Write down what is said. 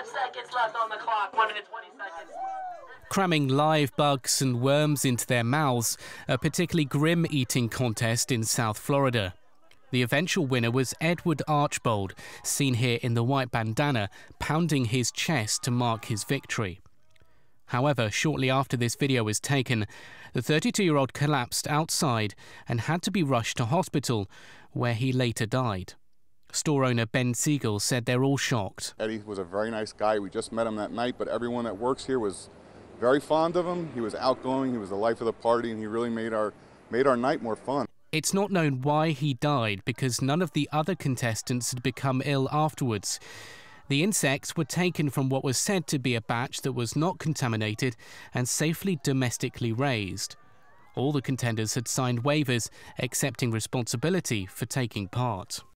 Five seconds left on the clock. One minute, 20 seconds. Cramming live bugs and worms into their mouths, a particularly grim eating contest in South Florida. The eventual winner was Edward Archbold, seen here in the white bandana, pounding his chest to mark his victory. However, shortly after this video was taken, the 32 year old collapsed outside and had to be rushed to hospital, where he later died. Store owner Ben Siegel said they're all shocked. Eddie was a very nice guy. We just met him that night, but everyone that works here was very fond of him. He was outgoing, he was the life of the party, and he really made our, made our night more fun. It's not known why he died because none of the other contestants had become ill afterwards. The insects were taken from what was said to be a batch that was not contaminated and safely domestically raised. All the contenders had signed waivers accepting responsibility for taking part.